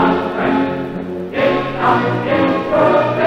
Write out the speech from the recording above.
must pray. Get.